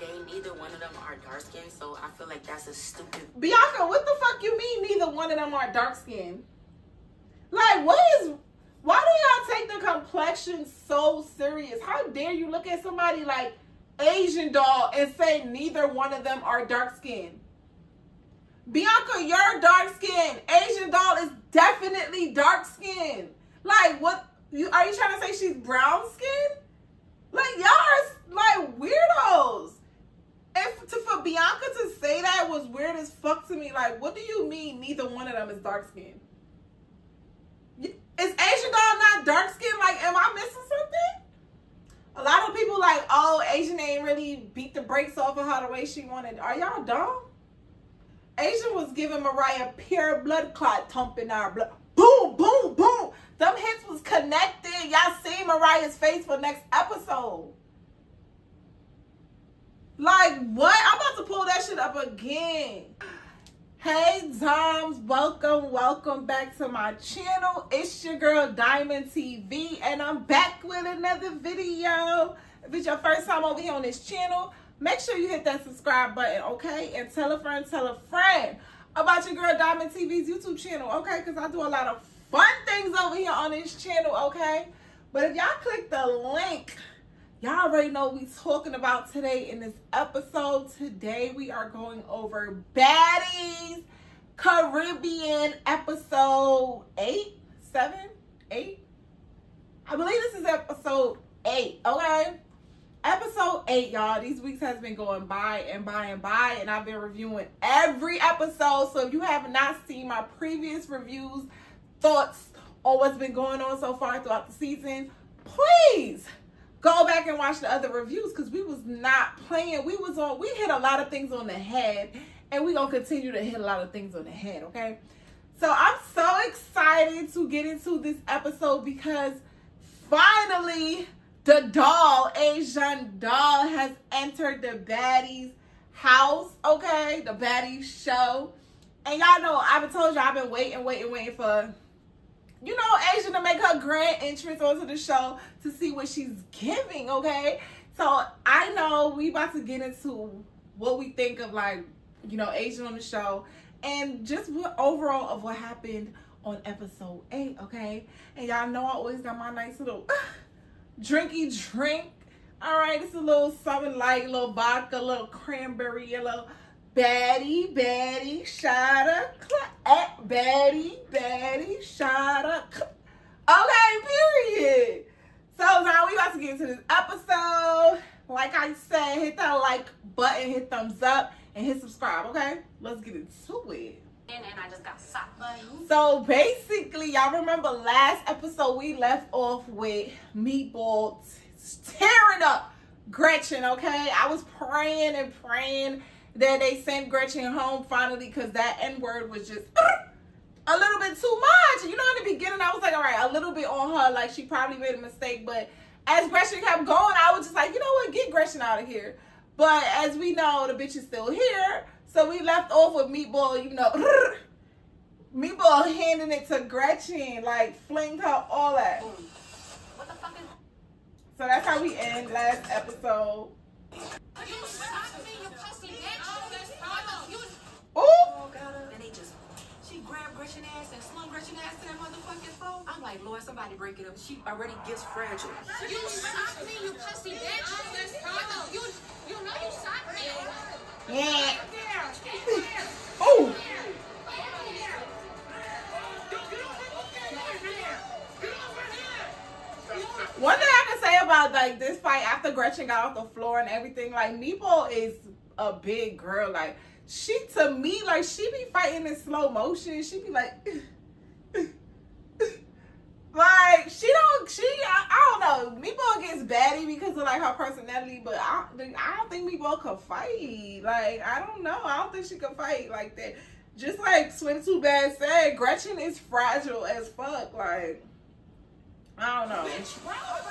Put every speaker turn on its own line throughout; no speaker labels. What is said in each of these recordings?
day, neither one of them are dark skinned, so I feel like that's a stupid.
Bianca, what the fuck you mean neither one of them are dark skinned? Like, what is. Why do y'all take the complexion so serious? How dare you look at somebody like Asian doll and say neither one of them are dark skinned? Bianca, you're dark skinned. Asian doll is definitely dark skinned. Like, what? You are you trying to say she's brown skinned? Like y'all are like weirdos. If to for Bianca to say that was weird as fuck to me. Like, what do you mean neither one of them is dark skinned? Is Asian doll not dark skinned? Like, am I missing something? A lot of people like, oh, Asian ain't really beat the brakes off of her the way she wanted. Are y'all dumb? Asian was giving Mariah pure blood clot thumping our blood. Boom, boom, boom. Them hits was connected. Y'all see Mariah's face for next episode. Like what? I'm about to pull that shit up again. Hey Doms, welcome, welcome back to my channel. It's your girl Diamond TV and I'm back with another video. If it's your first time over here on this channel, make sure you hit that subscribe button, okay? And tell a friend, tell a friend about your girl Diamond TV's YouTube channel, okay? Because I do a lot of fun things over here on this channel, okay? But if y'all click the link, y'all already know we talking about today in this episode. Today we are going over Baddies Caribbean episode eight, seven, eight. I believe this is episode eight, okay? episode eight, y'all. These weeks has been going by and by and by, and I've been reviewing every episode. So if you have not seen my previous reviews, thoughts on what's been going on so far throughout the season, please go back and watch the other reviews because we was not playing. We was on. We hit a lot of things on the head, and we gonna continue to hit a lot of things on the head. Okay. So I'm so excited to get into this episode because finally the doll, Asian doll, has entered the baddies house, okay? The baddies show. And y'all know, I've been told y'all I've been waiting, waiting, waiting for, you know, Asian to make her grand entrance onto the show to see what she's giving, okay? So I know we about to get into what we think of like, you know, Asian on the show and just what overall of what happened on episode eight, okay? And y'all know I always got my nice little drinky drink. All right, it's a little something light, little vodka, little cranberry yellow. Baddie, baddie, shot up, eh, baddie, baddie, shot up. Okay, period. So now we about to get into this episode. Like I said, hit that like button, hit thumbs up, and hit subscribe, okay? Let's get into it.
And then I just got socked by you.
So basically, y'all remember last episode we left off with Meatball tearing up Gretchen, okay? I was praying and praying that they sent Gretchen home finally because that N word was just a little bit too much. You know, in the beginning, I was like, all right, a little bit on her, like she probably made a mistake. But as Gretchen kept going, I was just like, you know what, get Gretchen out of here. But as we know, the bitch is still here. So we left off with Meatball, you know, Meatball handing it to Gretchen, like flinged her all that.
What the fuck is
So that's how we end last episode.
You shot me, you pussy bitch. You,
Ooh!
And they just, she grabbed Gretchen ass and slung Gretchen ass to that motherfucking floor. I'm like, Lord, somebody break it up. She already gets fragile.
you shot me, you pussy bitch. You, you know you shot me.
Yeah. Ooh! One thing I can say about like this fight after Gretchen got off the floor and everything, like Meepo is a big girl. Like she to me, like she be fighting in slow motion. She be like, like she don't. She I, I don't know. Meepo gets baddie because of like her personality, but I I don't think Meepo could fight. Like I don't know. I don't think she could fight like that. Just like Swim Too Bad said, Gretchen is fragile as fuck. Like. I don't know.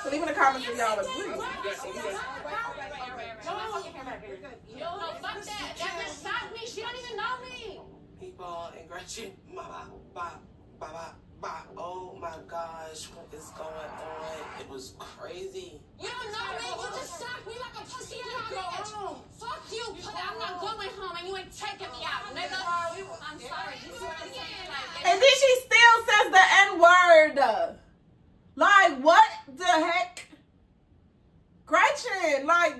So leave in the comments if y'all agree.
Right, right, right, no, fuck that. That bitch me. She don't even know me.
People and Gretchen, mama, bop, bop, bop. Oh my gosh, what is going on? It was crazy.
You don't know me. You just suck me like a pussy in a bitch. Fuck you. I'm not going home and you ain't taking me out, nigga. I'm sorry. You and
then she still says the N word. Like, what the heck? Gretchen, like,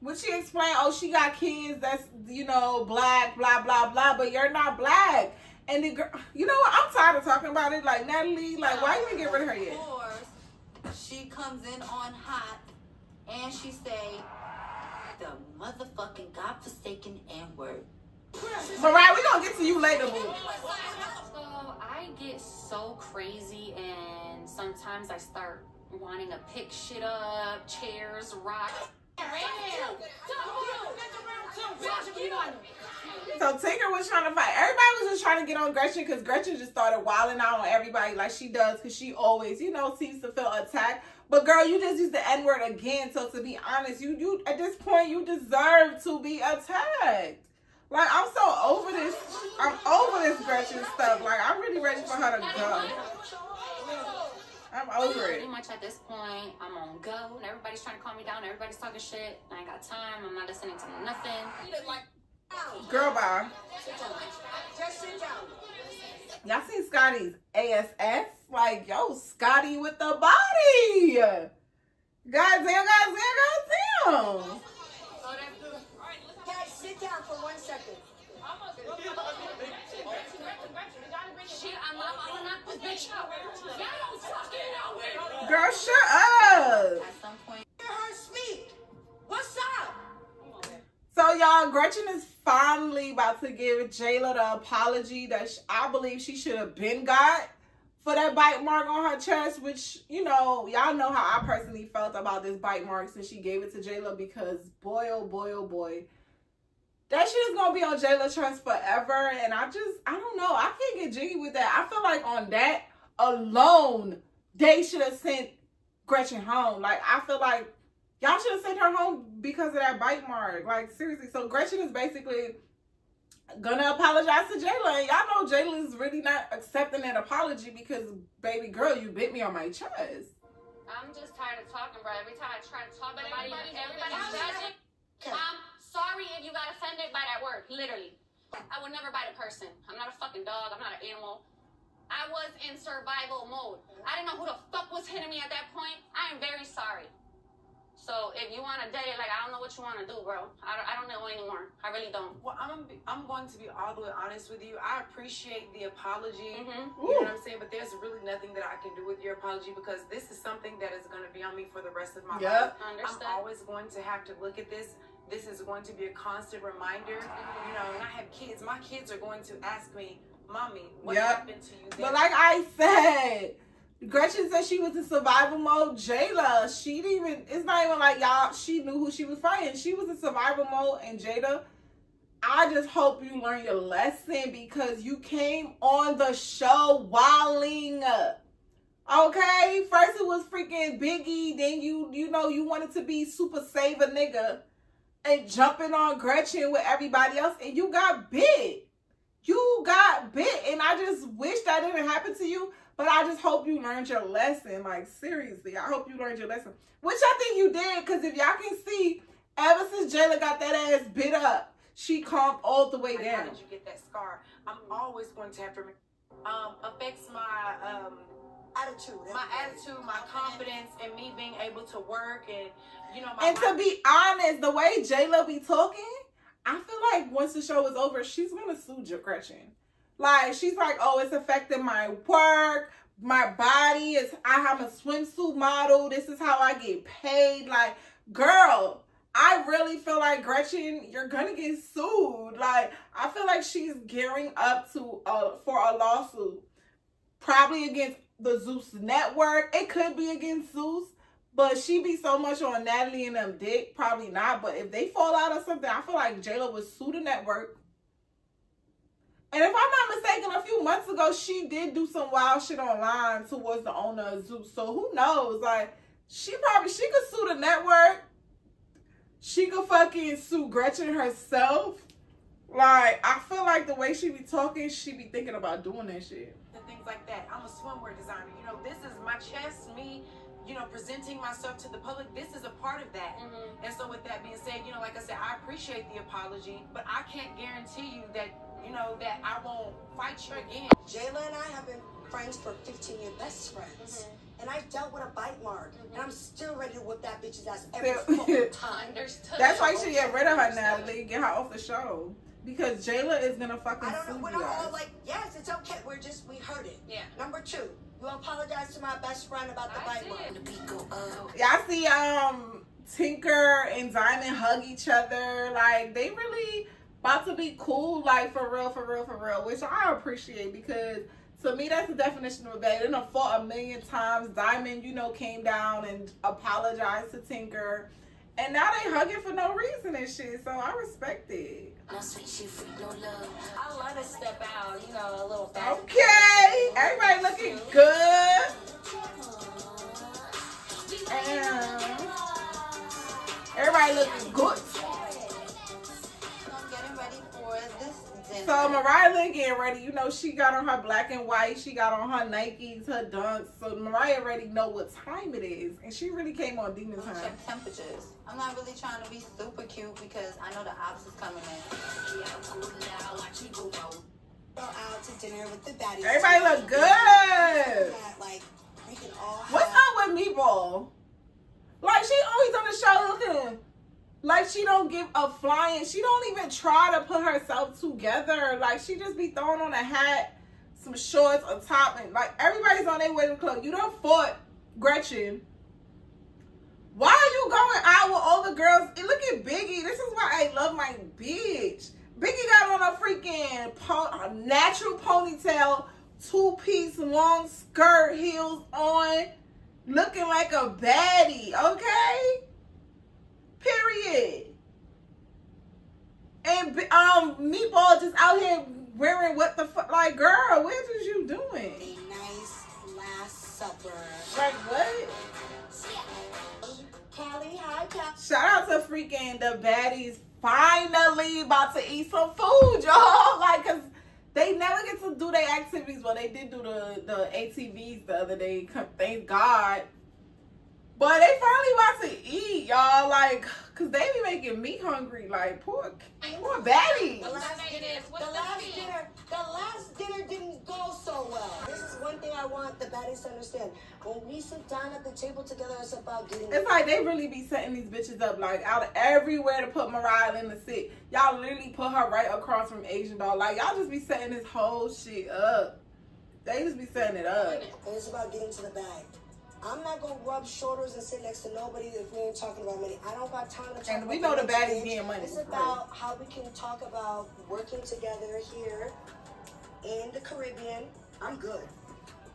when she explained, oh, she got kids that's, you know, black, blah, blah, blah, but you're not black. And the girl, you know what? I'm tired of talking about it. Like, Natalie, like, why you didn't get rid of her yet?
Of course, she comes in on hot and she say the motherfucking godforsaken N-word.
Mariah, we gonna get to you later, boo.
So I get so crazy, and sometimes I start wanting to pick shit up, chairs, rocks.
So Tinker was trying to fight. Everybody was just trying to get on Gretchen because Gretchen just started wilding out on everybody like she does because she always, you know, seems to feel attacked. But girl, you just used the N word again. So to be honest, you you at this point you deserve to be attacked. Like I'm so over this. I'm over this Gretchen stuff. Like I'm really ready for her to go. I'm over it.
Pretty much at this point, I'm on go, and everybody's trying to calm me down. Everybody's talking shit. I ain't got time. I'm not listening to nothing.
Girl, bye.
Just sit down.
Y'all seen Scotty's ASS? Like, yo, Scotty with the body. Goddamn, goddamn, goddamn.
Oh, Guys, sit down for one second.
Shit, I'm not, I'm not this bitch out. Y'all don't fucking know it.
Girl, shut up.
At some point,
Hear her speak. What's up?
So y'all, Gretchen is finally about to give Jayla the apology that sh- I believe she should have been got for that bite mark on her chest. Which you know, y'all know how I personally felt about this bite mark since she gave it to Jayla because boy, oh boy, oh boy, that shit is gonna be on Jayla's chest forever. And I just, I don't know, I can't get jiggy with that. I feel like on that alone, they should have sent Gretchen home. Like I feel like Y'all should have sent her home because of that bite mark. Like seriously. So Gretchen is basically gonna apologize to Jayla. And y'all know Jayla is really not accepting that apology because baby girl, you bit me on my chest.
I'm just tired of talking, bro. Every time I try to talk, everybody, everybody's judging. I'm sorry if you got offended by that word. Literally, I would never bite a person. I'm not a fucking dog. I'm not an animal. I was in survival mode. I didn't know who the fuck was hitting me at that point. I am very sorry. So if you want to date it, like I don't know what you want to do, bro. I don't, I don't know anymore. I really don't.
Well, I'm gonna be, I'm going to be all the way honest with you. I appreciate the apology.
Mm-hmm.
You know what I'm saying? But there's really nothing that I can do with your apology because this is something that is going to be on me for the rest of my life.
Yep.
I'm always going to have to look at this. This is going to be a constant reminder. You know, and I have kids. My kids are going to ask me, "Mommy, what
Yep.
happened to you?"
But like I said, Gretchen said she was in survival mode. Jada, she didn't even, it's not even like y'all, she knew who she was fighting. She was in survival mode. And Jada, I just hope you learn your lesson because you came on the show wilding. Okay, first it was freaking Biggie, then you you know you wanted to be super save a nigga and jumping on Gretchen with everybody else, and you got bit. You got bit, and I just wish that didn't happen to you. But I just hope you learned your lesson. Like seriously, I hope you learned your lesson, which I think you did. Cause if y'all can see, ever since Jayla got that ass bit up, she calmed all the way
down. how did you get that scar? I'm always going to have to. Um, affects my um
Attitude.
my attitude, my confidence, and me being able to work and you know my.
And to be honest, the way Jayla be talking, I feel like once the show is over, she's gonna sue J- Gretchen. Like she's like, oh, it's affecting my work, my body. Is I'm a swimsuit model. This is how I get paid. Like, girl, I really feel like Gretchen, you're gonna get sued. Like, I feel like she's gearing up to uh for a lawsuit, probably against the Zeus network. It could be against Zeus. But she be so much on Natalie and them dick, probably not. But if they fall out or something, I feel like Jayla would sue the network. And if I'm not mistaken, a few months ago, she did do some wild shit online towards the owner of Zeus. So who knows? Like, she probably she could sue the network. She could fucking sue Gretchen herself. Like, I feel like the way she be talking, she be thinking about doing that shit.
and things like that. I'm a swimwear designer. You know, this is my chest, me, you know, presenting myself to the public. This is a part of that.
Mm-hmm.
And so with that being said, you know, like I said, I appreciate the apology, but I can't guarantee you that, you know, that I won't fight you again.
Jayla and I have been friends for 15 years, best friends. And I dealt with a bite mark, and I'm still ready to whip that bitch's ass every fucking time.
Understood.
That's why you should get rid of her now. They get her off the show because Jayla is gonna fucking
I don't know.
sue
We're not all like, yes, it's okay. We're just, we heard it.
Yeah.
Number two, you apologize to my best friend about the
I
bite
did.
mark.
The beat go up.
Y'all see um Tinker and Diamond hug each other. Like they really about to be cool, like for real, for real, for real, which I appreciate because to me that's the definition of a bad. They done fought a million times. Diamond, you know, came down and apologized to Tinker. And now they hugging for no reason and shit. So I respect it.
No sweet shit, free, no love.
I love to step out, you know, a little fast.
Okay. Everybody looking good. And everybody looking good. So Mariah Lynn getting ready. You know, she got on her black and white. She got on her Nikes, her dunks. So Mariah already know what time it is. And she really came on demon time.
check temperatures. I'm not really trying to be super cute because I know the ops is coming in.
Yeah, I'm cool now, watch me go out.
Go out to dinner with the baddies.
Everybody look good.
Like, we can all
What's up with Meatball? Like she always on the show looking like she don't give a flying. She don't even try to put herself together. Like she just be throwing on a hat, some shorts, a top, and like everybody's on their way to the club. You don't fought Gretchen. Why are you going out with all the girls? And look at Biggie. This is why I love my bitch. Biggie got on a freaking po- a natural ponytail, two piece long skirt, heels on, looking like a baddie. Okay. Period. And um, Meatball just out here wearing what the fuck? Like, girl, what was you doing?
a nice last supper.
Like what?
Callie, hi, Callie.
Shout out to freaking the baddies finally about to eat some food, y'all. Like, cause they never get to do their activities. Well, they did do the the ATVs the other day. Thank God. But they finally about to eat, y'all. Like, cause they be making me hungry. Like, poor, poor baddies.
The last dinner, the
the
last dinner, the last dinner didn't go so well. This is one thing I want the baddies to understand. When we sit down at the table together, it's about getting.
It's like they really be setting these bitches up like out of everywhere to put Mariah in the sit. Y'all literally put her right across from Asian doll. Like y'all just be setting this whole shit up. They just be setting it up.
It's about getting to the bag. I'm not gonna rub shoulders and sit next to nobody if we ain't talking about money. I don't got time to talk
And
about
we know the
next
baddies
bitch.
getting money,
It's
for real.
about how we can talk about working together here in the Caribbean. I'm good.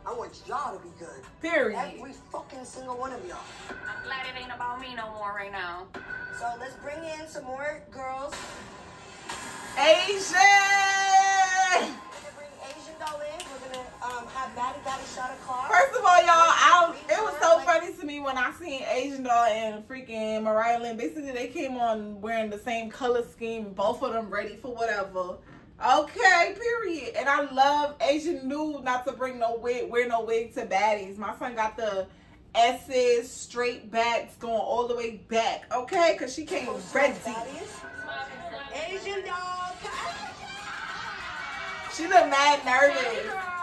I want y'all to be good.
Period.
Every fucking single one of y'all.
I'm glad it ain't about me no more right now.
So let's bring in some more girls.
Asian.
We're gonna bring Asian doll in. Um, have Maddie got a shot of Clark.
First of all, y'all, I, it was so funny to me when I seen Asian doll and freaking Mariah Lynn. Basically, they came on wearing the same color scheme, both of them ready for whatever. Okay, period. And I love Asian knew not to bring no wig, wear no wig to baddies. My son got the S's straight backs going all the way back. Okay, cause she came ready.
Baddies. Asian doll.
She look mad nervous.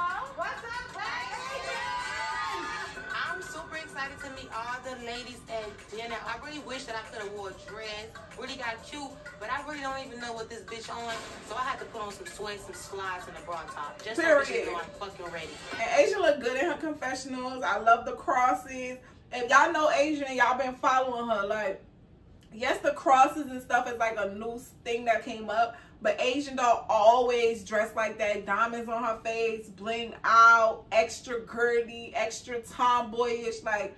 Excited to meet all the ladies at dinner. I really wish that I could have wore a dress. Really got cute, but I really don't even know what this bitch on. So I had to put on some sweats, some slides, and a bra top. Just so
Period.
bitches know I'm fucking ready.
And Asia look good in her confessionals. I love the crosses. If y'all know Asian and y'all been following her, like, yes, the crosses and stuff is like a new thing that came up. But Asian doll always dressed like that. Diamonds on her face, bling out, extra girly, extra tomboyish, like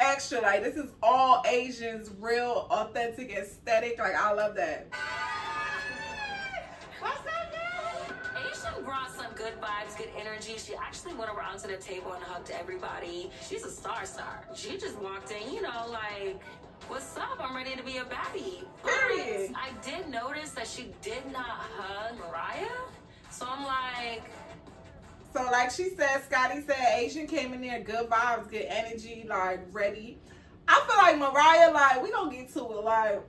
extra. Like this is all Asians, real authentic aesthetic. Like I love that.
Asian brought some good vibes, good energy. She actually went around to the table and hugged everybody. She's a star star. She just walked in, you know, like, what's up? I'm ready to be a baddie.
Period.
I did notice that she did not hug Mariah. So I'm like,
So like she said, Scotty said Asian came in there, good vibes, good energy, like ready. I feel like Mariah, like we gonna get to it. Like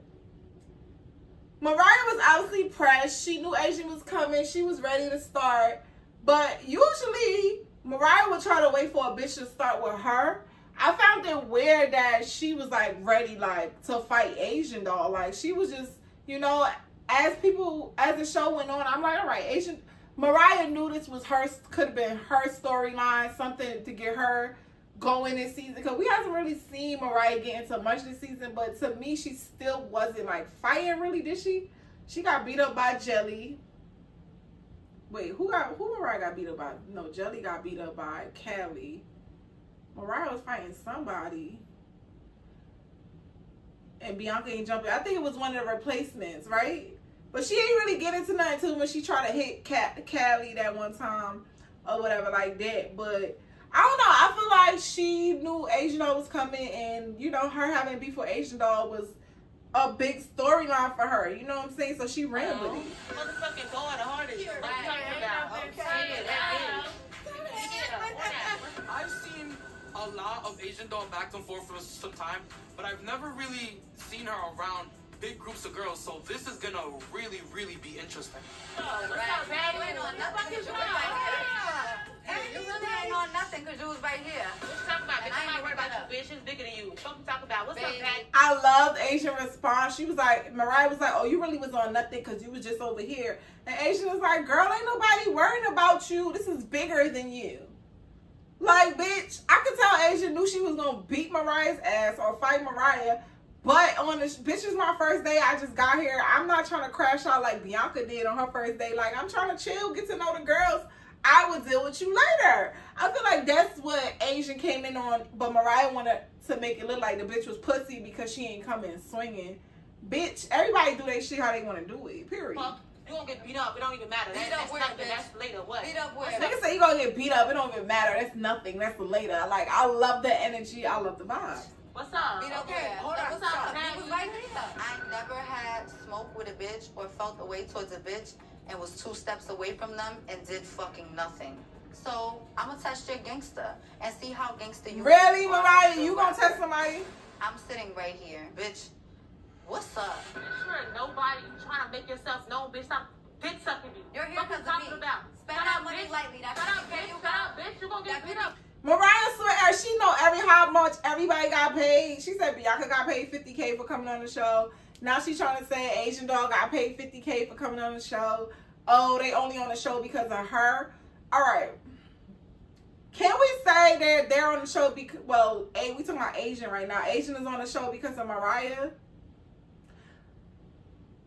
Mariah was obviously pressed. She knew Asian was coming. She was ready to start. But usually, Mariah would try to wait for a bitch to start with her. I found it weird that she was like ready, like to fight Asian doll. Like she was just, you know, as people as the show went on, I'm like, all right, Asian. Mariah knew this was her, could have been her storyline, something to get her going this season because we haven't really seen Mariah get into much this season. But to me, she still wasn't like fighting really, did she? She got beat up by Jelly. Wait, who got who Mariah got beat up by? No, Jelly got beat up by Kelly. Mariah was fighting somebody. And Bianca ain't jumping. I think it was one of the replacements, right? But she ain't really get into nothing too when she tried to hit Cat Callie that one time or whatever like that. But I don't know. I feel like she knew Asian Doll was coming, and you know, her having beef with Asian Doll was a big storyline for her. You know what I'm saying? So she ran with it.
Motherfucking go the hardest. What you talking about?
I've a lot of Asian doll back and forth for some time, but I've never really seen her around big groups of girls. So this is gonna really, really be interesting.
You really ain't on nothing because you was right here.
What you talking about? Bitch,
And I
I'm
ain't
not worried about
bring
you, bitch. She's bigger than you. What you talking about? What's up. Pat?
I loved Asian response. She was like, Mariah was like, "Oh, you really was on nothing because you was just over here." And Asian was like, "Girl, ain't nobody worrying about you. This is bigger than you." Like, bitch, I could tell Asian knew she was gonna beat Mariah's ass or fight Mariah. But on this, bitch, is my first day. I just got here. I'm not trying to crash out like Bianca did on her first day. Like, I'm trying to chill, get to know the girls. I will deal with you later. I feel like that's what Asian came in on, but Mariah wanted to make it look like the bitch was pussy because she ain't coming swinging. Bitch, everybody do their shit how they want to do it. Period.
You gonna get beat up. It don't even matter. That,
Beat up
that's
where,
nothing.
bitch?
That's later. What?
Beat up where?
Nigga say you gonna get beat up. It don't even matter. That's nothing. That's later. Like I love the energy. I love the vibe.
What's up?
Beat up
okay. Hold on.
What's up?
Pat,
He right here. I never had smoke with a bitch or felt the way towards a bitch and was two steps away from them and did fucking nothing. So I'm gonna test your gangster and see how gangster you
Really,
are.
Mariah? You gonna test somebody?
I'm sitting right here, bitch. What's up?
Sure, nobody. You trying to make yourself known, bitch. Stop dick sucking me.
You're here because of
talking
me.
about?
Spend
Shut
that
up,
money
bitch.
lightly. That's
Shut up,
what
bitch.
you
Shut up, bitch. You gonna get beat up.
Mariah swear she know every how much everybody got paid. She said Bianca got paid 50k for coming on the show. Now she's trying to say Asian Doll got paid 50k for coming on the show. Oh, they only on the show because of her. All right. Can we say that they're on the show because well, A, we talking about Asian right now. Asian is on the show because of Mariah.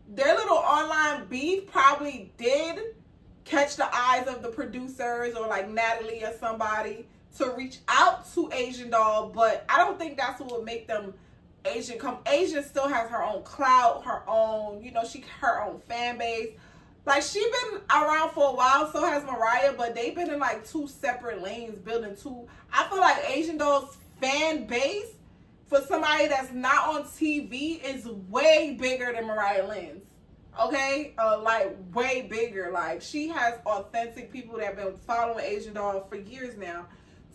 Their little online beef probably did catch the eyes of the producers or like Natalie or somebody to reach out to Asian Doll, but I don't think that's what would make them Asian come. Asian still has her own clout, her own, you know, she her own fan base. Like she been around for a while, so has Mariah, but they've been in like two separate lanes, building two. I feel like Asian Doll's fan base for somebody that's not on TV is way bigger than Mariah Lynn's. Okay, uh, like way bigger. Like she has authentic people that have been following Asian Doll for years now.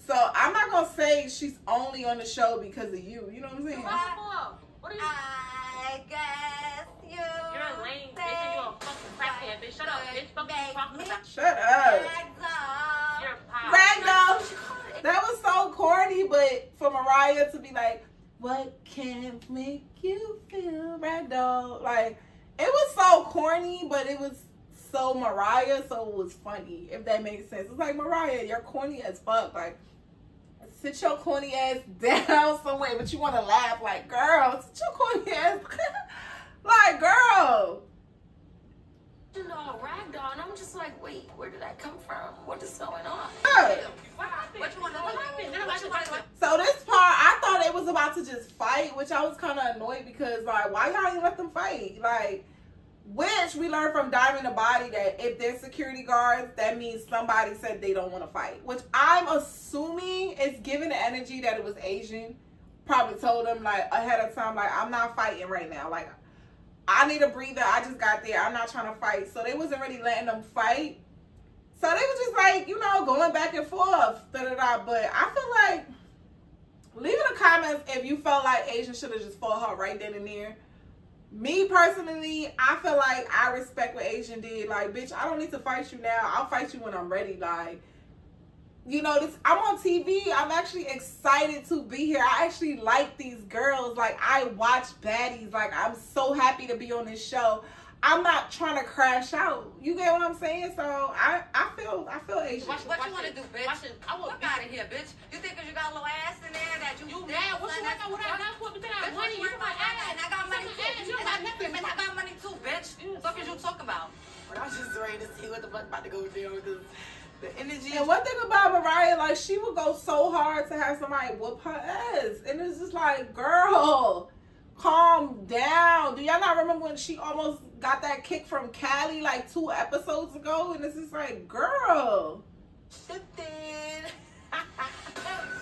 So I'm not gonna say she's only on the show because of you. You know what I'm saying?
What? What are you?
I guess you.
You're a lame bitch and you're a fucking crackhead, bitch. Shut up, bitch. Fuck you talking about?
Shut up.
You're a pop.
Ragdoll. That was so corny, but for Mariah to be like, "What can make you feel ragdoll?" Like it was so corny, but it was so Mariah, so it was funny. If that makes sense, it's like Mariah, you're corny as fuck. Like sit your corny ass down somewhere, but you want to laugh. Like girl, sit your corny ass. like girl.
You know, ragdoll, and I'm just like, wait, where did that come from? What is going on?
Good.
What happened?
What you wanna
What
do?
happened? Then
What
what
you
you
wanna
want
do?
So this part, I thought it was about to just fight, which I was kind of annoyed because like, why y'all even let them fight? Like, which we learned from Diamond the Body that if they're security guards, that means somebody said they don't want to fight. Which I'm assuming is given the energy that it was Asian. Probably told them like ahead of time, like I'm not fighting right now. Like I need a breather. I just got there. I'm not trying to fight. So they wasn't really letting them fight. So they was just like, you know, going back and forth. Da, da, da. But I feel like leave in the comments if you felt like Asian should have just fought her right then and there. me personally, I feel like I respect what Asian did. Like, bitch, I don't need to fight you now. I'll fight you when I'm ready. Like, you know, this I'm on TV. I'm actually excited to be here. I actually like these girls. Like, I watch baddies. Like, I'm so happy to be on this show. I'm not trying to crash out. You get what I'm saying? So I, I feel I feel Asian.
What, what you want to do, bitch?
I will
Fuck out of here, bitch. You think because you got a little ass in there that you...
You mad? What you want? What I got for? Because I got money.
you
You my
my ass?
ass.
And I got money too.
my ass. You
And I-
nothing.
Bitch, I got money too, bitch. Fuck is you talking about?
But I was just ready to see what the fuck about to go down because the energy.
And one thing about Mariah, like she would go so hard to have somebody whoop her ass, and it's just like, girl, calm down. Do y'all not remember when she almost got that kick from Cali like two episodes ago? And it's just like, girl,
shifted.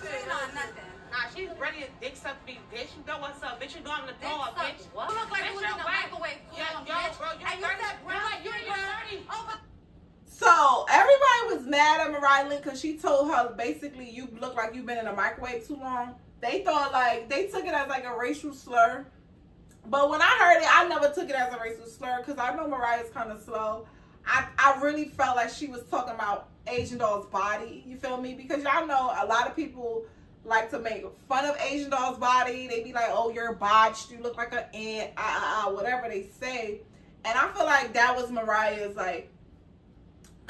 She ain't nothing.
Nah, she's ready to dick suck me, bitch. You know what's up, bitch. You know I'm the
Dick
dog,
suck.
bitch.
You look like
Bitch,
you was in a
whack.
microwave
Yeah, yo,
bitch.
bro, you're
And you
30.
said brown
You're like, you're in your
skin.
30s.
Oh, but
So everybody was mad at Mariah Lynn because she told her basically you look like you've been in a microwave too long. They thought like they took it as like a racial slur. But when I heard it, I never took it as a racial slur because I know Mariah's kind of slow. I, I really felt like she was talking about Asian Doll's body. You feel me? Because y'all know a lot of people like to make fun of Asian Doll's body. They be like, oh, you're botched. You look like an ant. Ah, ah, ah, whatever they say. And I feel like that was Mariah's like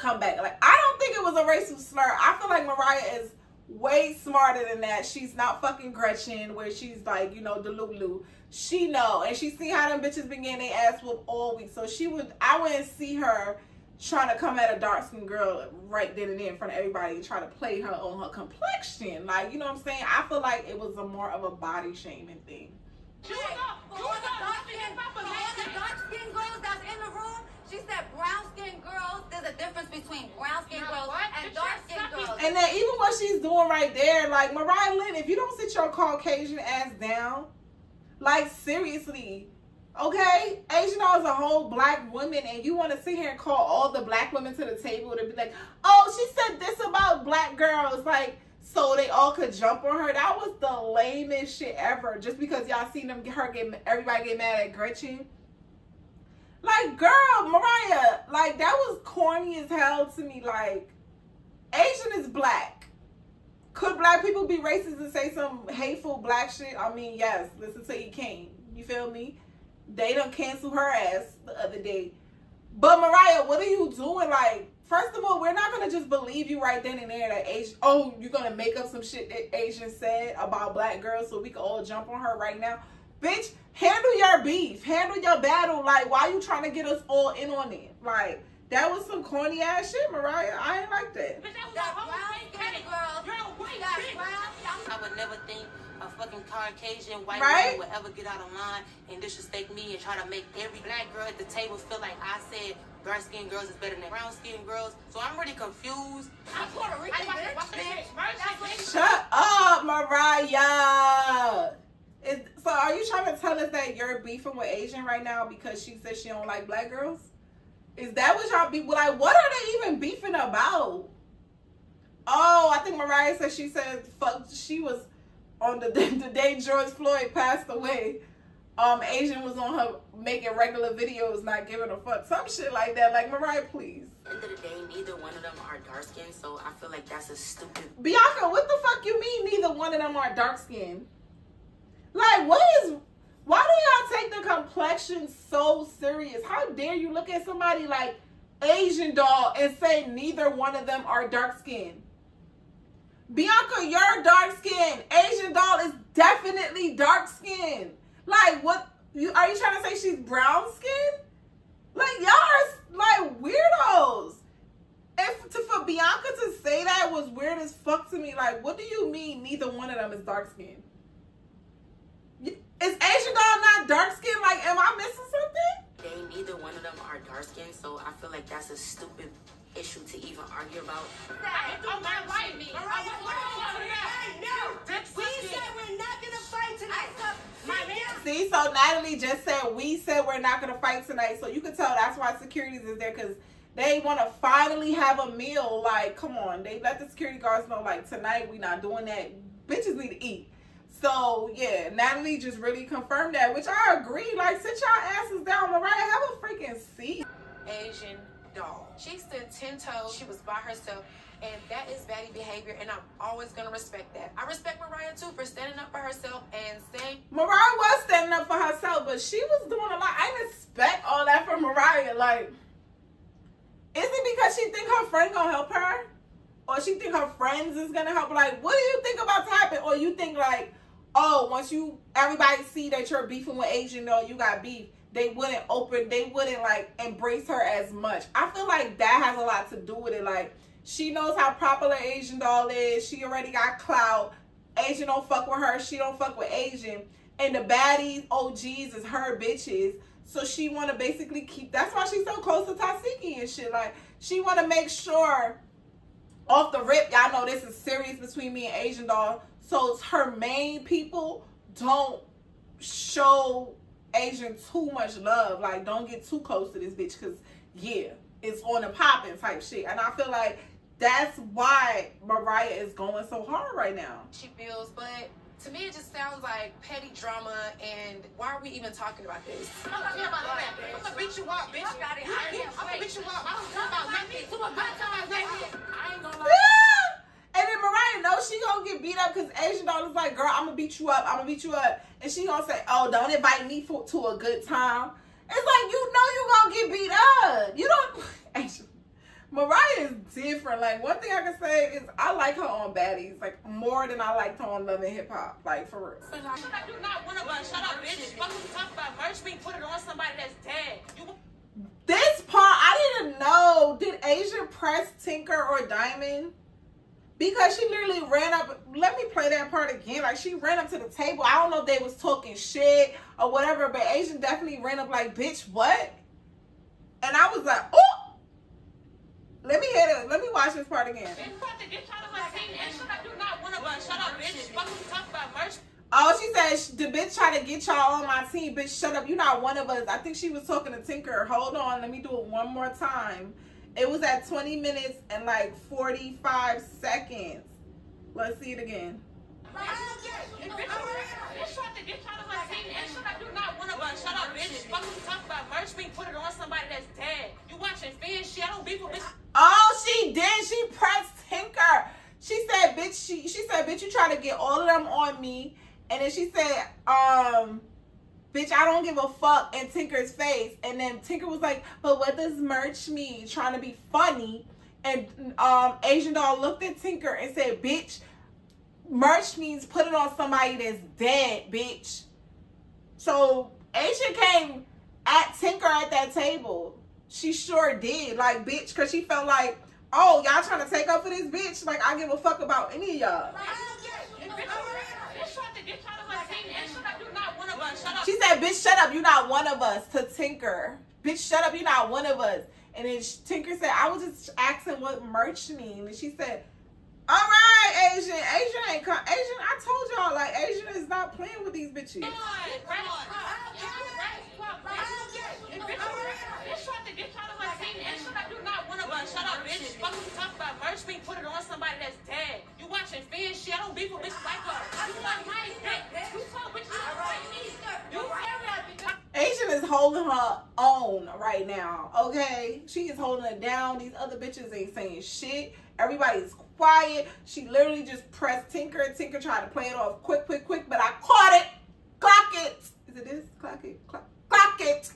comeback. Like I don't think it was a racist slur. I feel like Mariah is way smarter than that. She's not fucking Gretchen where she's like, you know, Delulu. She know and she see how them bitches been getting ass whooped all week. So she would I wouldn't see her trying to come at a dark skinned girl right then and there in front of everybody and try to play her on her complexion. Like, you know what I'm saying? I feel like it was a more of a body shaming thing.
You
Hey, for all the dark skin, for
for
all the dark skin girls that's in the room, she said brown skin girls. There's a difference between brown skin girls and dark
you're
skin girls.
And then even what she's doing right there, like Mariah Lynn, if you don't sit your Caucasian ass down, like seriously, okay? Asian doll is a whole black woman, and you want to sit here and call all the black women to the table to be like, oh, she said this about black girls, like so they all could jump on her. That was the lamest shit ever. Just because y'all seen them, her get everybody get mad at Gretchen. Like, girl, Mariah, like that was corny as hell to me. Like, Asian is black. Could black people be racist and say some hateful black shit? I mean, yes. Listen to you Kane. You feel me? They done cancel her ass the other day. But Mariah, what are you doing? Like, first of all, we're not gonna just believe you right then and there that Asian. Oh, you're gonna make up some shit that Asian said about black girls so we can all jump on her right now, bitch. Handle your beef. Handle your battle. Like, why you trying to get us all in on it? Like, that was some corny ass shit, Mariah. I ain't like that.
Bitch, that was a
That
whole
brown
fake
skin
cake.
girl,
You're a white
that
bitch.
brown,
I would never think a fucking Caucasian white
Right?
woman would ever get out of line and disrespect me and try to make every black girl at the table feel like I said dark skinned girls is better than brown skinned girls. So I'm really confused.
I'm Puerto Rican,
I- I-
bitch.
watch this shit. Watch this shit.
Shut up, Mariah. Is, so are you trying to tell us that you're beefing with Asian right now because she says she don't like black girls? Is that what y'all be like? What are they even beefing about? Oh, I think Mariah said she said fuck. She was on the the day George Floyd passed away. Um, Asian was on her making regular videos, not giving a fuck, some shit like that. Like Mariah, please.
End of the day, neither one of them are dark skinned, so I feel like that's a stupid.
Bianca, what the fuck you mean neither one of them are dark skinned? Like, what is why do y'all take the complexion so serious? How dare you look at somebody like Asian doll and say neither one of them are dark skinned? Bianca, you're dark skinned. Asian doll is definitely dark skinned. Like, what you are you trying to say she's brown skinned? Like y'all are like weirdos. If to for Bianca to say that was weird as fuck to me. Like, what do you mean neither one of them is dark skinned? Is Asian doll not dark skinned? Like, am I missing something?
They neither one of them are dark skinned, so I feel like that's a stupid issue to even argue about.
I can do my right.
Mariah,
I want- what
Mariah,
you want to
Hey,
do?
no.
Dick
We
sucking.
said we're not gonna fight tonight. My man.
See, so Natalie just said we said we're not gonna fight tonight. So you can tell that's why securities is there because they want to finally have a meal. Like, come on, they let the security guards know like tonight we not doing that. Bitches need to eat. So yeah, Natalie just really confirmed that, which I agree. Like, sit y'all asses down, Mariah. Have a freaking seat.
Asian doll. She stood 10 toes. She was by herself. And that is baddie behavior, and I'm always gonna respect that. I respect Mariah too for standing up for herself and saying
Mariah was standing up for herself, but she was doing a lot. I didn't expect all that from Mariah. Like, is it because she think her friend gonna help her, or she think her friends is gonna help? Like, what do you think about to happen? Or you think like, oh, once you everybody see that you're beefing with Asian, or you got beef, they wouldn't open, they wouldn't like embrace her as much. I feel like that has a lot to do with it. Like she knows how popular Asian doll is. She already got clout. Asian don't fuck with her. She don't fuck with Asian. And the baddies, oh, OGs is her bitches. So she want to basically keep, that's why she's so close to Tasiki and shit. Like, she want to make sure off the rip, y'all know this is serious between me and Asian doll. So it's her main people don't show Asian too much love. Like, don't get too close to this bitch because, yeah, it's on the popping type shit. And I feel like that's why Mariah is going so hard right now.
She feels, but to me it just sounds like petty drama and why are we even talking about this?
I'm gonna beat you up, bitch. I'm gonna beat you up. I don't care about nothing. I ain't gonna lie. Ah!
And then Mariah knows she gonna get beat up because Asian daughter's like, girl, I'm gonna beat you up. I'm gonna beat you up. And she gonna say, oh, don't invite me for, to a good time. It's like, you know you gonna get beat up. You don't... Asian. Mariah is different. Like one thing I can say is I like her on Baddies like more than I liked her on Love and Hip Hop. Like for real.
I do not want to uh, shut up, bitch. Fuck you talk about merch me, put it on somebody that's dead. You
this part I didn't know. Did Asia press Tinker or Diamond? Because she literally ran up. Let me play that part again. Like she ran up to the table. I don't know if they was talking shit or whatever, but Asian definitely ran up like, bitch, what? And I was like, oh. Let me hit it. Let me watch this part again. Oh, she said the bitch try to get y'all on my team. Bitch, shut up. You're not one of us. I think she was talking to Tinker. Hold on. Let me do it one more time. It was at 20 minutes and like 45 seconds. Let's see it again. Oh, she did. She pressed Tinker. She said, bitch, she, she said, bitch, you try to get all of them on me. And then she said, um, bitch, I don't give a fuck in Tinker's face. And then Tinker was like, but what does merch mean? Trying to be funny. And um, Asian doll looked at Tinker and said, bitch, merch means put it on somebody that's dead, bitch. So Asia came at Tinker at that table. She sure did. Like, bitch, because she felt like, oh, y'all trying to take up for this bitch? Like, I give a fuck about any of y'all. She said, bitch, shut up. You're not one of us to Tinker. Bitch, shut up. You're not one of us. And then Tinker said, I was just asking what merch means. And she said, all right, Asian. Asian ain't come. Asian, I told y'all, like, Asian is not playing with these bitches.
Shut up, bitch. Fuck you talk about merch being put it on somebody that's dead. You watching fan shit. I don't beef with bitch like her. You like my bitch. You told bitch you
Asian is holding her own right now, okay? She is holding it down. These other bitches ain't saying shit. Everybody's quiet. She literally just pressed Tinker. Tinker tried to play it off quick, quick, quick, but I caught it. Clock it. Is it this? Clock it. Clock, clock it.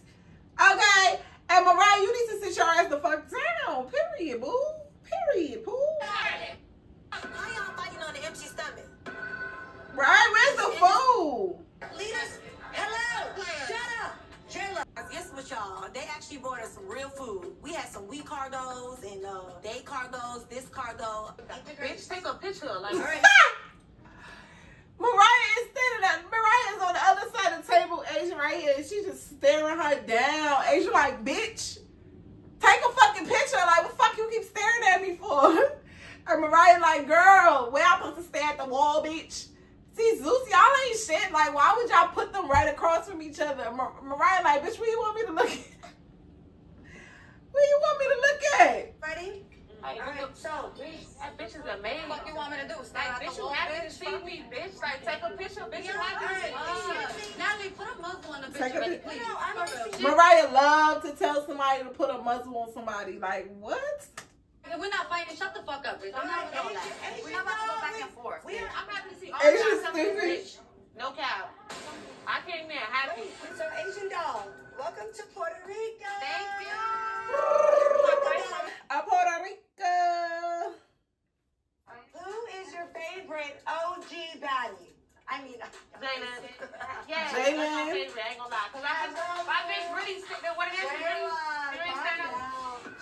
Okay. And Mariah, you need to sit your ass the fuck down. Period, boo. Period, boo.
Why y'all fighting on an empty stomach?
Right? Where's the food?
Leaders, hello. Shut up. Jayla. Guess what, y'all? They actually brought us some real food. We had some wheat cargos and uh, day cargos, this cargo.
Bitch, take a picture. Like,
Mariah is standing at Mariah is on the other side of the table, Asian right here. She's just staring her down. Asian like, bitch, take a fucking picture. Like, what the fuck you keep staring at me for? and Mariah like, girl, where I'm supposed to stay at the wall, bitch? See, Zeus, y'all ain't shit. Like, why would y'all put them right across from each other? Mar- Mariah like, bitch, where you want me to look at? Where you want me to look at?
Ready?
Like,
Alright, so,
that bitch is amazing.
What you want me to do? Stand
Like,
like
bitch, you
little
happy to
bitch?
see me, bitch? Like, take a picture, bitch. You
Yeah,
happy to see me?
Natalie, put a muzzle on the bitch
Take a
already, please.
No, I'm gonna see
Mariah love to tell somebody to put a muzzle on somebody. Like what?
If We're not fighting. Shut the fuck up, bitch. I'm not with all that. We're not about to go back and forth.
We are,
I'm happy to see all
Asian
y'all come here,
stupid.
bitch. No cap. I came in happy.
so Asian doll, welcome to Puerto Rico.
Thank you.
A Puerto Rico.
Who is your favorite OG baddie? I mean,
Jayla. Yeah,
Jayla.
that's my favorite. I ain't gonna lie. Cause I, my bitch really, what it is, really, you ain't stand up.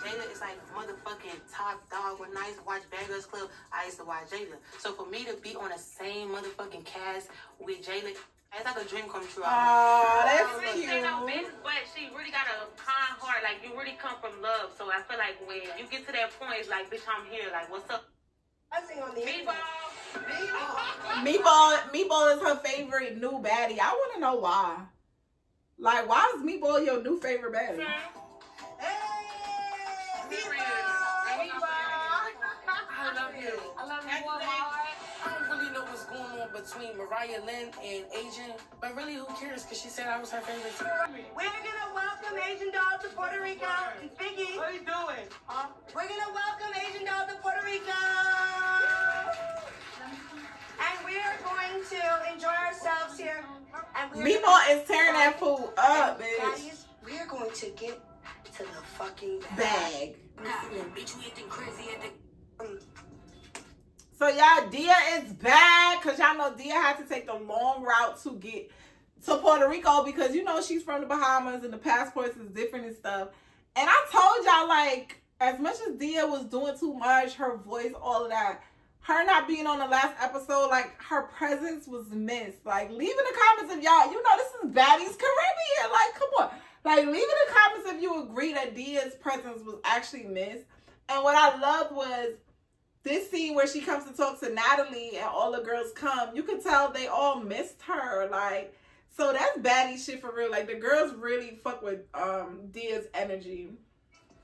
Jayla is like motherfucking top dog. When I used to watch Bad Girls Club, I used to watch Jayla. So for me to be on the same motherfucking cast with Jayla, it's like a dream come true.
Aw,
She
that's
really
cute.
stand up, bitch, but she really got a kind heart. Like, you really come from love. So I feel like when you get to that point, it's like, bitch, I'm here. Like, what's up?
I Buzzing on the
Meatball.
Meatball, Meatball is her favorite new baddie. I want to know why. Like, why is Meatball your new favorite baddie?
Hey, Meatball. Meatball.
I love you.
I love you,
the I don't really know what's going on between Mariah Lynn and Asian, but really, who cares? Because she said I was her favorite. too.
We're gonna welcome Asian doll to Puerto Rico. And Biggie.
What are you doing?
Uh, we're gonna welcome Asian doll to Puerto Rico. And we are going to enjoy ourselves here. And we're
is tearing that food up, bitch.
We are going to get to the fucking bag.
Bag.
Bitch, we acting crazy at the. Mm.
So y'all, Dia is back because y'all know Dia had to take the long route to get to Puerto Rico because you know she's from the Bahamas and the passports is different and stuff. And I told y'all like as much as Dia was doing too much, her voice, all of that, her not being on the last episode, like her presence was missed. Like leave in the comments if y'all, you know, this is Baddies Caribbean. Like come on, like leave in the comments if you agree that Dia's presence was actually missed. And what I loved was this scene where she comes to talk to Natalie and all the girls come, you can tell they all missed her. Like, so that's baddie shit for real. Like the girls really fuck with um Dia's energy.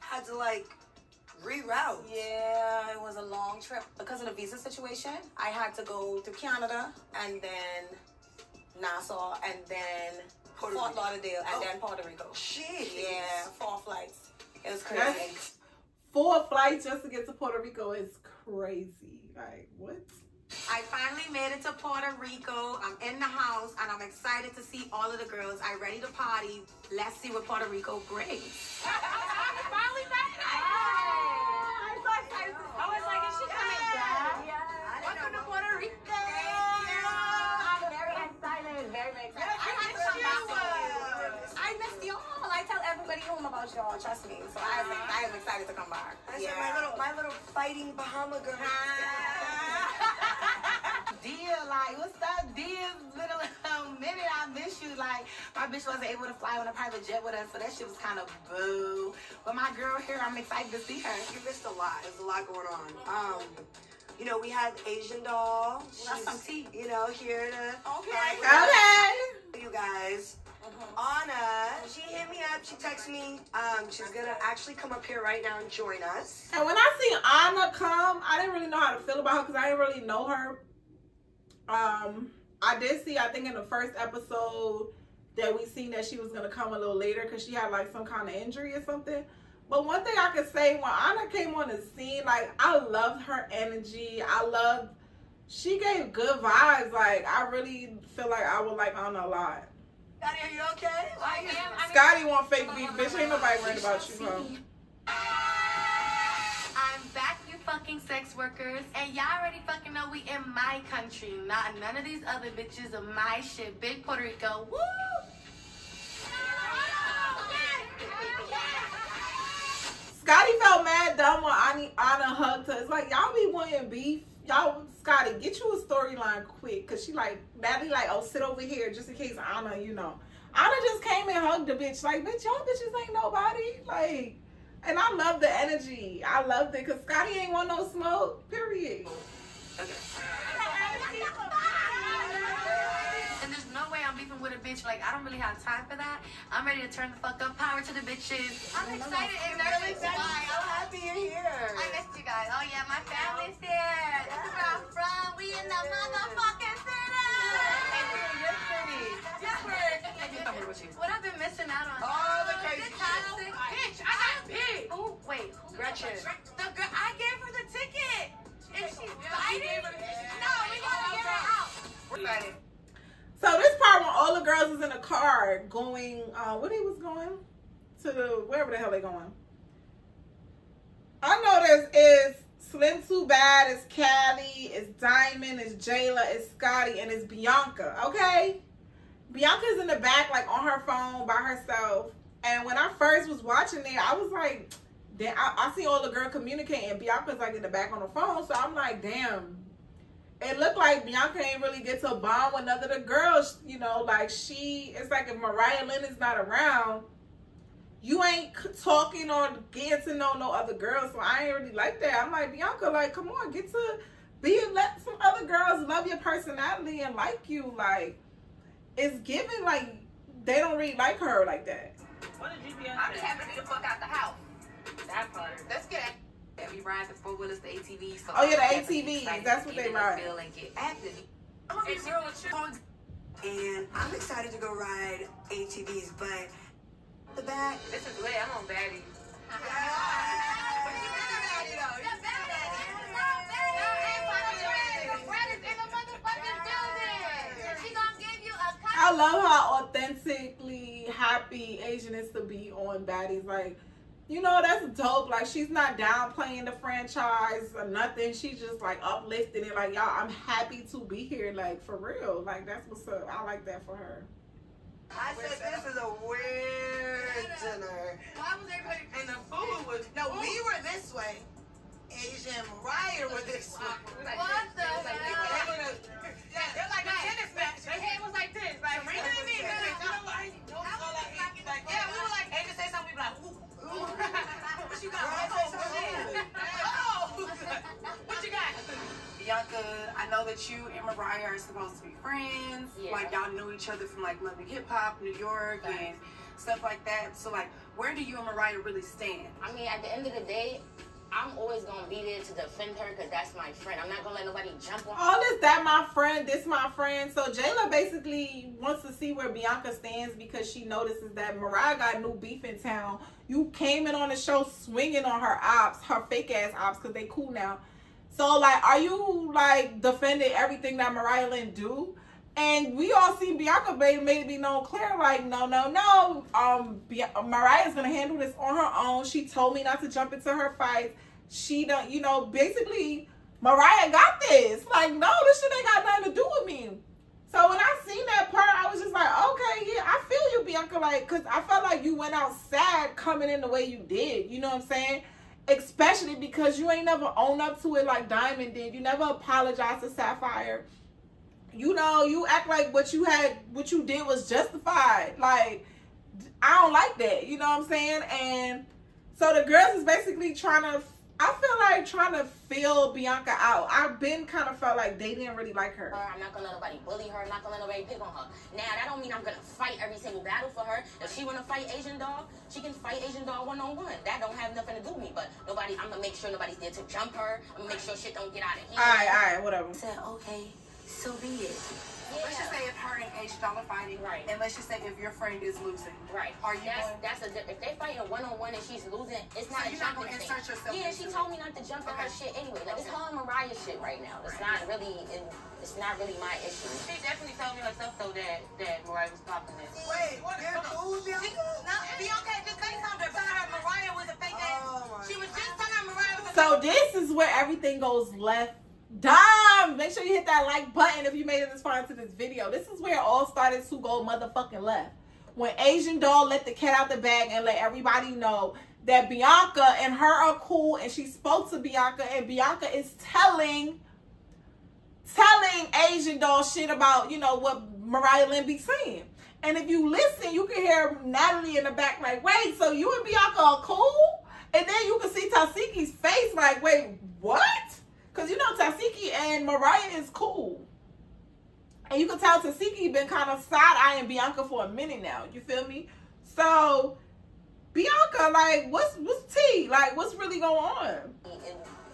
Had to like reroute.
Yeah, it was a long trip because of the visa situation. I had to go to Canada and then Nassau and then
Puerto
Fort
Rico.
Lauderdale and
Oh.
then Puerto Rico.
Shit.
Yeah, four flights. It was crazy.
That's four flights just to get to Puerto Rico is crazy. Like what?
I finally made it to Puerto Rico. I'm in the house and I'm excited to see all of the girls. I'm ready to party. Let's see what Puerto Rico brings.
Finally back.
I'm so excited. I was like, is she coming back? Welcome to Puerto Rico. I'm very excited. Very, very excited. I had to come back you. I missed y'all. I tell everybody home about y'all. Trust me. So I am, I am excited to come back.
I said my little my little fighting Bahama girl.
Dia, like, what's up, Dia? Little um, minute, I miss you. Like, my bitch wasn't able to fly on a private jet with us, so that shit was kind of boo. But my girl here, I'm excited to see her.
You missed a lot. There's a lot going on. Um, you know, we had Asian doll.
That's
She's,
some tea.
You know, here to
Okay.
Okay.
you guys. Anna, she hit me up. She texted me. Um, she's gonna actually come up here right now and join us.
And when I see Anna come, I didn't really know how to feel about her because I didn't really know her. Um, I did see, I think in the first episode that we seen that she was gonna come a little later because she had like some kind of injury or something. But one thing I could say when Anna came on the scene, like I loved her energy. I loved she gave good vibes. Like I really feel like I would like Anna a lot.
Daddy, are you okay?
I am. I mean,
Scotty want fake beef, bitch. Ain't nobody worried about you, bro.
Fucking sex workers. And y'all already fucking know we in my country. Not none of these other bitches of my shit. Big Puerto Rico. Woo!
Scotty felt mad dumb when Anna, Anna hugged her. It's like y'all be wanting beef. Y'all, Scotty, get you a storyline quick. Cause she like Natalie like, oh sit over here just in case Anna, you know. Anna just came and hugged the bitch. Like, bitch, y'all bitches ain't nobody. Like, and I love the energy. I loved it. Cause Scotty ain't want no smoke. Period.
And there's no way I'm beefing with a bitch. Like I don't really have time for that. I'm ready to turn the fuck up. Power to the bitches. I'm excited and nervous. Why? I'm happy you're here. I missed you guys. Oh yeah, my family's here. This is where I'm from. We in the motherfucking city. You're pretty. What I've been missing out on?
All the oh, crazy
This toxic. Bitch, I got paid. Who? Wait, who?
Gretchen.
The girl, I gave her the ticket. Is she fighting? No, we gotta get her out. We're fighting.
So this part when all the girls is in a car going, uh, where they was going? To the wherever the hell they going. I know there's is Slim Too Bad, it's Callie, it's Diamond, it's Jayla, it's Scotty, and it's Bianca. Okay, Bianca's in the back like on her phone by herself. And when I first was watching it, I was like, damn, I, I see all the girl communicating. And Bianca's like in the back on the phone, so I'm like, damn, it looked like Bianca ain't really get to bond with none of the girls. You know, like she, it's like if Mariah Lynn is not around, you ain't talking or getting to know no other girls. So I ain't really like that. I'm like Bianca, like come on, get to be and let some other girls love your personality and like you. Like it's giving like they don't really like her like that.
What did you be
I'm just happy to get the fuck out the house.
That part.
Let's get it. We ride the four wheelers, the ATVs. So
Oh, yeah, the ATVs. That's what they ride.
field and get active.
I'm gonna be real with you. And I'm excited to go ride ATVs, but the back.
This is lit. I'm on baddie.
I love how authentically happy Asian is to be on Baddies. Like, you know, that's dope. Like, she's not downplaying the franchise or nothing. She's just like uplifting it. Like, y'all, I'm happy to be here. Like, for real. Like, that's what's up. I like that for her.
I said this is a weird dinner.
Why was everybody
And the food was no, we were this way. Asia and Mariah were this way.
What the hell?
They were yeah, they're like a tennis match. Their hand was like this, like Serena and me. They were like, like, like, yeah, we were like, Asia say something, we were like, ooh, ooh. What you got? Oh, shit. Oh, what you got?
Bianca, I know that you and Mariah are supposed to be friends.
Yeah.
Like y'all knew each other from like Love and Hip Hop, New York, and stuff like that. So like, where do you and Mariah really stand?
I mean, at the end of the day, I'm always gonna be there to defend her because that's my friend. I'm not gonna let nobody jump on.
All this, that my friend, this my friend. So Jayla basically wants to see where Bianca stands because she notices that Mariah got new beef in town. You came in on the show swinging on her ops, her fake ass ops, because they cool now. So like, are you like defending everything that Mariah Lynn do? And we all seen Bianca made, made be known clear, like, no, no, no. Um, Bi- Mariah's gonna handle this on her own. She told me not to jump into her fight. She don't, you know, basically, Mariah got this. Like, no, this shit ain't got nothing to do with me. So when I seen that part, I was just like, okay, yeah, I feel you, Bianca. Like, cause I felt like you went out sad coming in the way you did. You know what I'm saying? Especially because you ain't never own up to it like Diamond did. You never apologize to Sapphire. You know, you act like what you had, what you did was justified. Like, I don't like that. You know what I'm saying? And so the girls is basically trying to. I feel like trying to feel Bianca out. I've been kind of felt like they didn't really like her.
I'm not gonna let nobody bully her. I'm not gonna let nobody pick on her. Now that don't mean I'm gonna fight every single battle for her. If she wanna fight Asian Doll, she can fight Asian Doll one on one. That don't have nothing to do with me. But nobody, I'm gonna make sure nobody's there to jump her. I'm gonna make sure shit don't get out of
All
hand.
right, all right, whatever.
I said, okay, so be it.
Let's just say if her and H Doll are fighting,
Right.
and let's just say if your friend is losing,
Right.
Are you
that's
going-
that's a if they fighting one on one and she's losing, it's
So
not a
you're not gonna insert yourself
Yeah, she told me not to jump in her shit anyway. Like it's
Okay.
her and Mariah's shit right now. It's not really in, it's not really my issue.
She definitely told me herself though that that Mariah was popping this.
Wait, what? They're cool, Bianca?
No, Bianca just say something. Telling her Mariah was a fake ass.
Oh, my
She was just telling her Mariah was a
So this is where everything goes left. Dom, make sure you hit that like button if you made it this far into this video. This is where it all started to go motherfucking left. When Asian doll let the cat out the bag and let everybody know that Bianca and her are cool and she spoke to Bianca and Bianca is telling telling Asian doll shit about, you know, what Mariah Lynn be saying. And if you listen, you can hear Natalie in the back like, wait, so you and Bianca are cool? And then you can see Tesehki's face like, wait, what? Because you know Tesehki and Mariah is cool. And you can tell Tesehki been kind of side eyeing Bianca for a minute now. You feel me? So Bianca, like, what's what's tea? Like, what's really going on?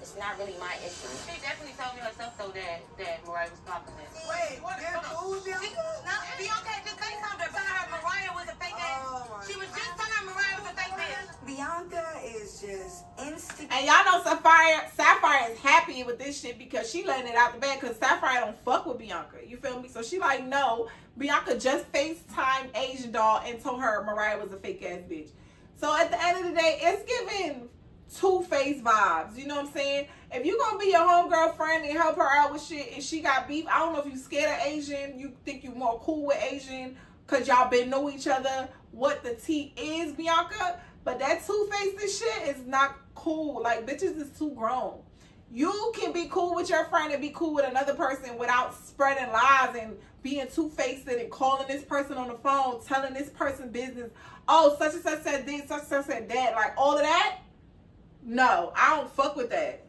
It's not really my issue. She definitely told me herself though that that Mariah was compliment.
Wait, what? You're cool with Bianca? No, Bianca just say something. Telling her Mariah was a fake ass.
Oh,
she was just telling her Mariah was a fake bitch.
Bianca is just instant.
And y'all know Sapphire With this shit because she letting it out the bag because Sapphire don't fuck with Bianca. You feel me? So she like, no, Bianca just FaceTime Asian doll and told her Mariah was a fake ass bitch. So at the end of the day, it's giving two face vibes. You know what I'm saying? If you gonna be your homegirl friend and help her out with shit and she got beef, I don't know if you scared of Asian, you think you more cool with Asian because y'all been know each other, what the T is, Bianca. But that two-faced shit is not cool. Like, bitches is too grown. You can be cool with your friend and be cool with another person without spreading lies and being two-faced and calling this person on the phone, telling this person business. Oh, such and such said this, such and such said that. Like, all of that? No, I don't fuck with that.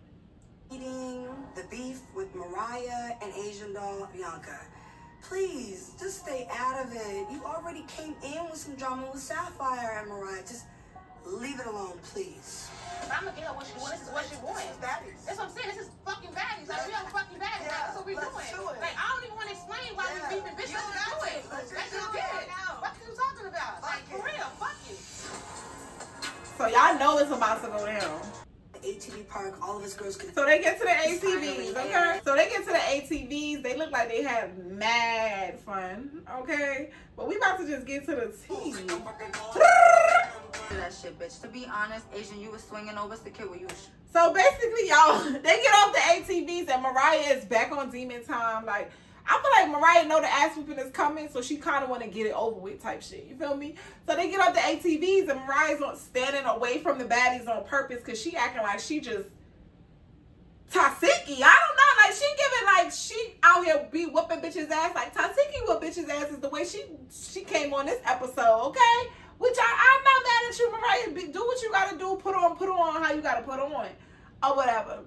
Eating the beef with Mariah and Asian doll Bianca. Please, just stay out of it. You already came in with some drama with Sapphire and Mariah. Just leave it alone, please.
I'm gonna get her what she wants. This is what she wants.
Baddies.
That's what I'm saying. This is fucking baddies. Like, we are fucking baddies. Like, that's what we
let's
doing.
do it.
Like, I don't even want to explain why
Yeah.
we beefing. Bitch,
You
let's
got
do
to.
it.
Let's
Let's
just
just
do it
it.
now.
What you talking about? Like,
Fuck
for real, fuck it.
So y'all know it's about to go down.
ATV park, all of us girls could.
So they get to the ATVs, okay? So they get to the ATVs. They look like they have mad fun, okay? But we about to just get to the oh
tea. That shit, bitch. To be honest, Asian, you was swinging over secure with you.
So basically, y'all, they get off the ATVs and Mariah is back on demon time. Like, I feel like Mariah know the ass whooping is coming, so she kind of want to get it over with type shit. You feel me? So they get off the ATVs and Mariah's on, standing away from the baddies on purpose because she acting like she just Tesehki. I don't know. Like, she giving like she out here be whooping bitches ass. Like, Tesehki whoop bitches ass is the way she she came on this episode, okay? Which I, I'm not mad at you, Mariah. Do what you gotta do. Put on, put on how you gotta put on, or whatever.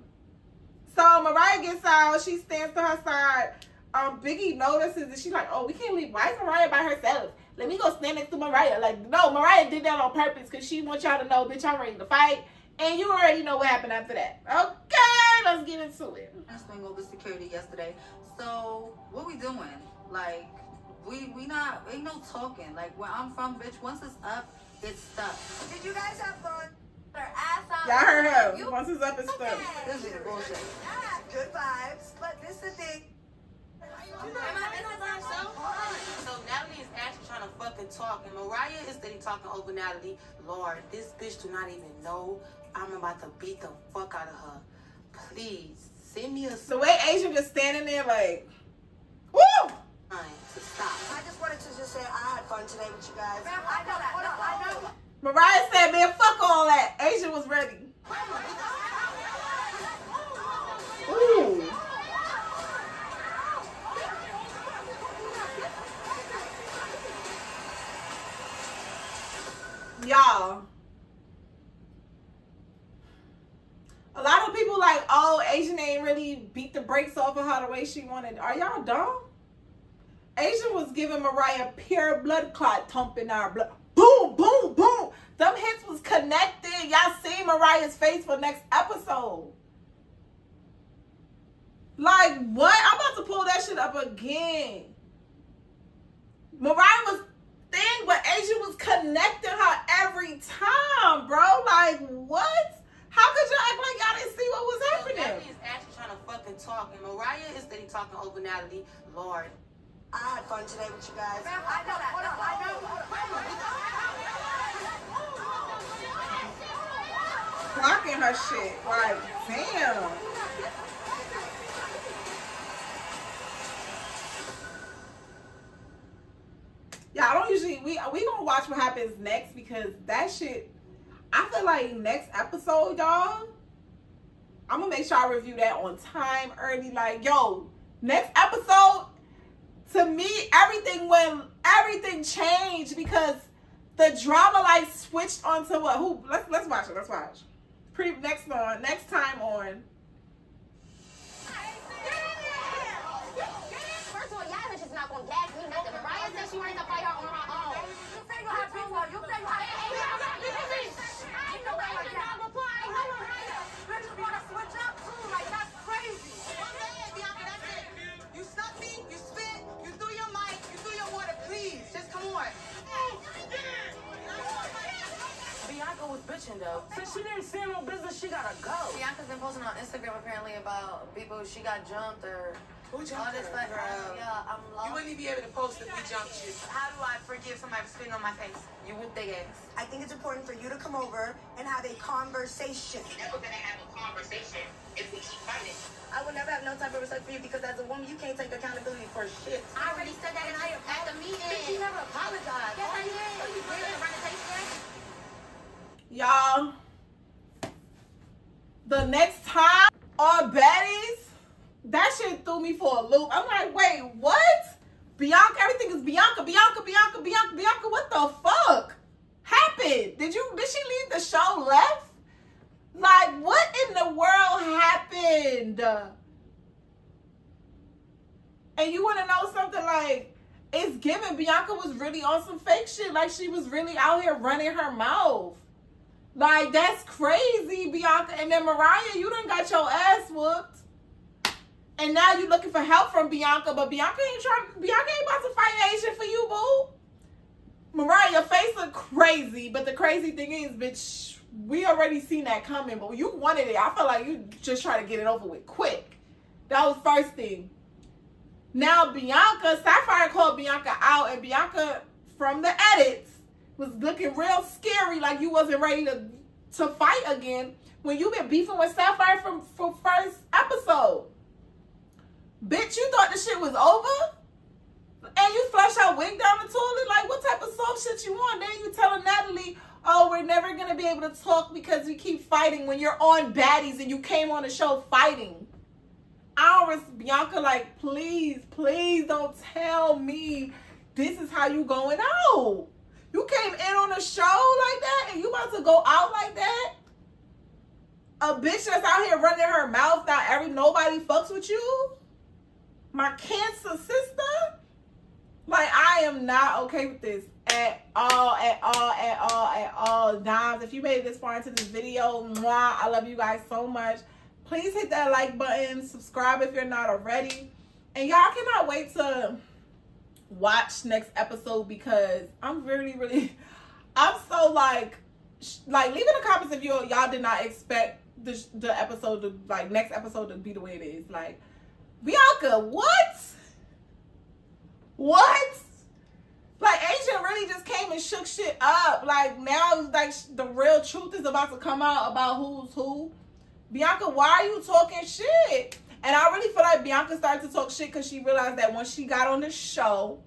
So Mariah gets out. She stands to her side. Um, Biggie notices and she's like, "Oh, we can't leave. Why is Mariah by herself? Let me go stand next to Mariah." Like, no, Mariah did that on purpose because she wants y'all to know, bitch, I'm ready to fight. And you already know what happened after that. Okay, let's get into it.
I swing over security yesterday. So what we doing? Like, we we not ain't no talking. Like where I'm from, bitch. Once it's up, it's stuck.
Did you guys have fun?
Her ass out.
Y'all heard her.
You
Once it's up, it's stuck.
This is bullshit.
Good vibes, but this is the thing.
So Natalie is actually trying to fucking talk, and Mariah is steady talking over Natalie. Lord, this bitch do not even know I'm about to beat the fuck out of her. Please send me a
The way Asian just standing there, like, woo!
sign to stop.
I just wanted to just say I had fun today with you guys.
I know that. I know.
Mariah said, "Man, fuck all that." Asian was ready. Ooh. Y'all. A lot of people like, oh, Asian ain't really beat the brakes off of her the way she wanted. Are y'all dumb? Asian was giving Mariah pure blood clot thumping our blood. Boom, boom, boom. Them hits was connected. Y'all see Mariah's face for next episode. Like what? I'm about to pull that shit up again. Mariah was thing, but Asia was connecting her every time, bro. Like what? How could y'all act like y'all didn't see what was happening?
Natalie is actually trying to fucking talk, and Mariah is steady talking over Natalie. Lord,
I had fun today with you guys.
I know that. No, I know.
Her shit. Like, damn. Yeah, I don't usually we we gonna watch what happens next because that shit. I feel like next episode, y'all. I'm gonna make sure I review that on time, early. Like, yo, next episode. To me, everything went, everything changed because the drama like switched onto what? Who? Let's let's watch it. Let's watch. Pre next on next time on.
First of all, y'all bitches not
she wanted to fight her
Instagram apparently about people she got jumped or
Who
all
jumped
this
her,
stuff.
girl?
Yeah, I'm
You wouldn't even be able to post if we jumped you.
How do I forgive somebody for spitting on my face?
You whoop their ass.
I think it's important for you to come over and have a conversation.
We're never gonna have a conversation if we keep fighting.
I will never have no type of respect for you because as a woman, you can't take accountability for shit.
I already said that in I at the meeting.
Bitch, you never apologized.
Yes, I did. So you really run the taste test?
Y'all, the next time on Baddies, that shit threw me for a loop. I'm like, wait, what? Bianca, everything is Bianca, Bianca, Bianca, Bianca, Bianca. What the fuck happened? Did you? Did she leave the show left? Like, what in the world happened? And you want to know something? Like, it's given Bianca was really on some fake shit. Like, she was really out here running her mouth. Like, that's crazy, Bianca. And then Mariah, you done got your ass whooped. And now you looking for help from Bianca, but Bianca ain't trying. Bianca ain't about to fight Asian for you, boo. Mariah, your face look crazy, but the crazy thing is, bitch, we already seen that coming. But you wanted it. I feel like you just try to get it over with quick. That was first thing. Now Bianca, Sapphire called Bianca out, and Bianca from the edits was looking real scary, like you wasn't ready to to fight again when you been beefing with Sapphire from from first episode. Bitch, you thought the shit was over? And you flush out wig down the toilet? Like, what type of soft shit you want? Then you telling Natalie, oh, we're never going to be able to talk because we keep fighting when you're on baddies and you came on the show fighting. I don't, Bianca, like, please, please don't tell me this is how you going out. You came in on a show like that and you about to go out like that? A bitch that's out here running her mouth, not every nobody fucks with you? My cancer sister? Like, I am not okay with this at all, at all, at all, at all. Dimes, if you made this far into this video, mwah, I love you guys so much. Please hit that like button. Subscribe if you're not already. And y'all cannot wait to watch next episode because I'm really, really, I'm so like, like, leave in the comments if you y'all did not expect the, the episode to, like, next episode to be the way it is. Like, Bianca, what? What? Like Asia really just came and shook shit up. Like now, like the real truth is about to come out about who's who. Bianca, why are you talking shit? And I really feel like Bianca started to talk shit because she realized that when she got on the show,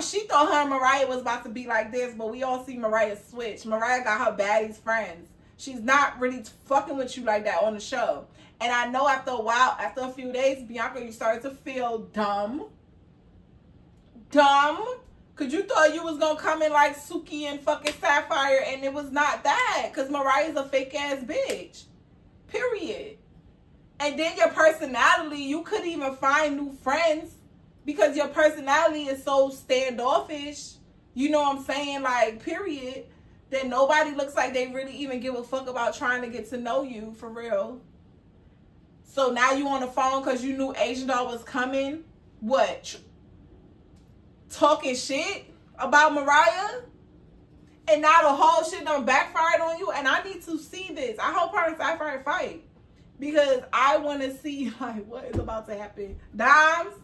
she thought her and Mariah was about to be like this, but we all see Mariah switch. Mariah got her baddies friends. She's not really fucking with you like that on the show. And I know after a while, after a few days, Bianca, you started to feel dumb. Dumb. Cause you thought you was gonna come in like Suki and fucking Sapphire, and it was not that. Cause Mariah's a fake ass bitch. Period. And then your personality, you couldn't even find new friends because your personality is so standoffish. You know what I'm saying? Like, period. That nobody looks like they really even give a fuck about trying to get to know you for real. So now you on the phone because you knew Asian Doll was coming. What? Talking shit about Mariah? And now the whole shit done backfired on you. And I need to see this. I hope her and Sapphire fight. Because I want to see like what is about to happen. Dimes.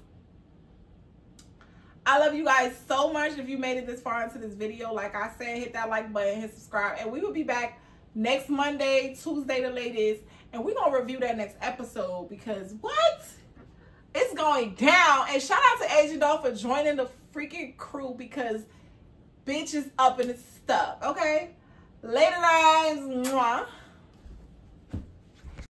I love you guys so much. If you made it this far into this video, like I said, hit that like button, hit subscribe. And we will be back next Monday, Tuesday the latest. And we're to review that next episode because what? It's going down. And shout out to Asian Doll for joining the freaking crew because bitch is up in its stuff. Okay? Later, guys. Mwah.